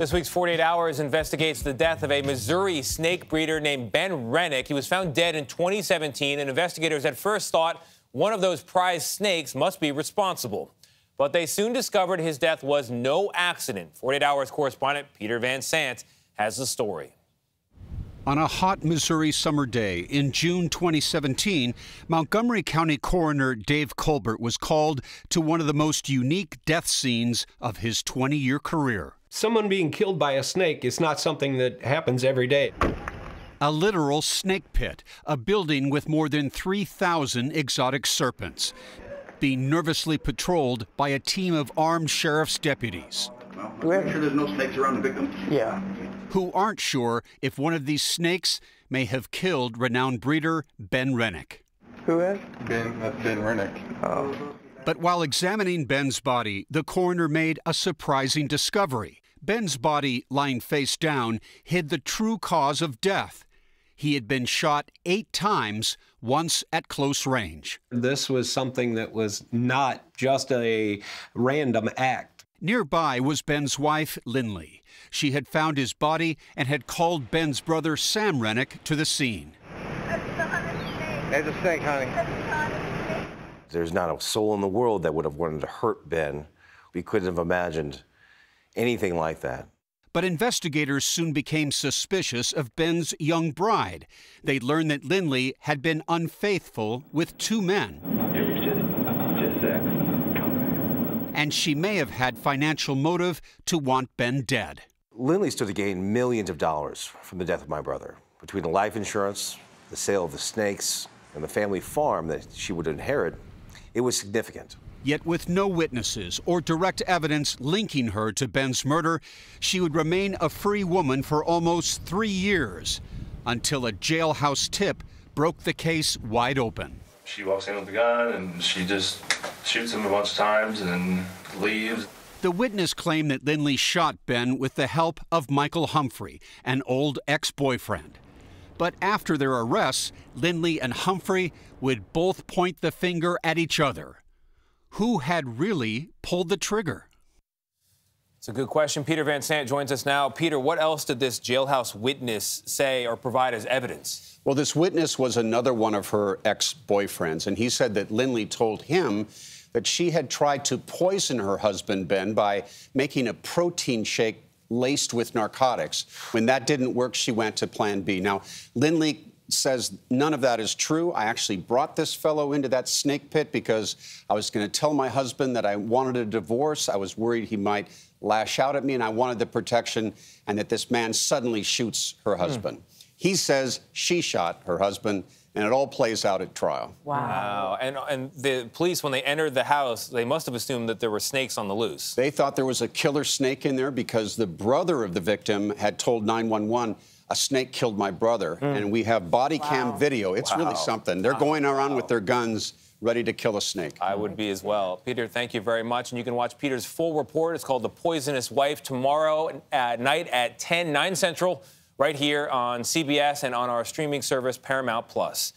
This week's 48 Hours investigates the death of a Missouri snake breeder named Ben Renick. He was found dead in 2017, and investigators at first thought one of those prize snakes must be responsible. But they soon discovered his death was no accident. 48 Hours correspondent Peter Van Sant has the story. On a hot Missouri summer day in June 2017, Montgomery County Coroner Dave Colbert was called to one of the most unique death scenes of his 20 year career. Someone being killed by a snake is not something that happens every day. A literal snake pit, a building with more than 3,000 exotic serpents, being nervously patrolled by a team of armed sheriff's deputies. Well, make sure there's no snakes around the victim. Yeah. Who aren't sure if one of these snakes may have killed renowned breeder Ben Renick. Who is? Ben, that's Ben Renick. Oh. But while examining Ben's body, the coroner made a surprising discovery. Ben's body, lying face down, hid the true cause of death. He had been shot eight times, once at close range. This was something that was not just a random act. Nearby was Ben's wife, Lindley. She had found his body and had called Ben's brother, Sam Renick, to the scene. There's a snake, honey. There's not a soul in the world that would have wanted to hurt Ben. We couldn't have imagined anything like that. But investigators soon became suspicious of Ben's young bride. They learned that Lindley had been unfaithful with two men. And she may have had financial motive to want Ben dead. Lindley stood to gain millions of dollars from the death of my brother. Between the life insurance, the sale of the snakes, and the family farm that she would inherit, it was significant. Yet, with no witnesses or direct evidence linking her to Ben's murder, she would remain a free woman for almost three years until a jailhouse tip broke the case wide open. She walks in with a gun and she just shoots him a bunch of times and leaves. The witness claimed that Lindley shot Ben with the help of Michael Humphrey, an old ex boyfriend. But after their arrests, Lindley and Humphrey would both point the finger at each other. Who had really pulled the trigger? It's a good question. Peter Van Sant joins us now. Peter, what else did this jailhouse witness say or provide as evidence? Well, this witness was another one of her ex boyfriends, and he said that Lindley told him that she had tried to poison her husband, Ben, by making a protein shake laced with narcotics. When that didn't work, she went to Plan B. Now, Lindley says none of that is true. I actually brought this fellow into that snake pit because I was going to tell my husband that I wanted a divorce. I was worried he might lash out at me, and I wanted the protection, and that this man suddenly shoots her husband. Mm. He says she shot her husband and it all plays out at trial. Wow. wow. And, and the police, when they entered the house, they must have assumed that there were snakes on the loose. They thought there was a killer snake in there because the brother of the victim had told 911 a snake killed my brother. Mm. And we have body wow. cam video. It's wow. really something. They're going around with their guns ready to kill a snake. I would be as well. Peter, thank you very much. And you can watch Peter's full report. It's called The Poisonous Wife tomorrow at night at 10, 9 Central right here on CBS and on our streaming service, Paramount Plus.